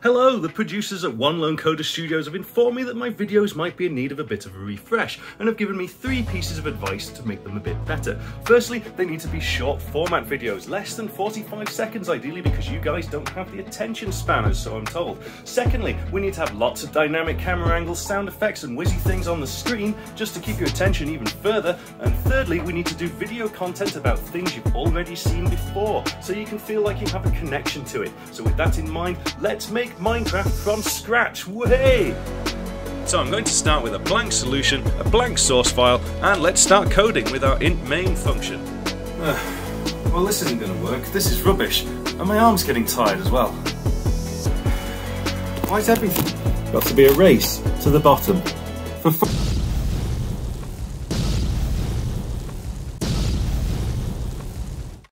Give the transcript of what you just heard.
Hello, the producers at One Lone Coder Studios have informed me that my videos might be in need of a bit of a refresh and have given me three pieces of advice to make them a bit better. Firstly, they need to be short format videos, less than 45 seconds ideally because you guys don't have the attention spanners, so I'm told. Secondly, we need to have lots of dynamic camera angles, sound effects and whizzy things on the screen just to keep your attention even further. And thirdly, we need to do video content about things you've already seen before so you can feel like you have a connection to it. So with that in mind, let's make Minecraft from scratch, way! So I'm going to start with a blank solution, a blank source file, and let's start coding with our int main function. well, this isn't going to work. This is rubbish, and my arm's getting tired as well. Why is everything got to be a race to the bottom? For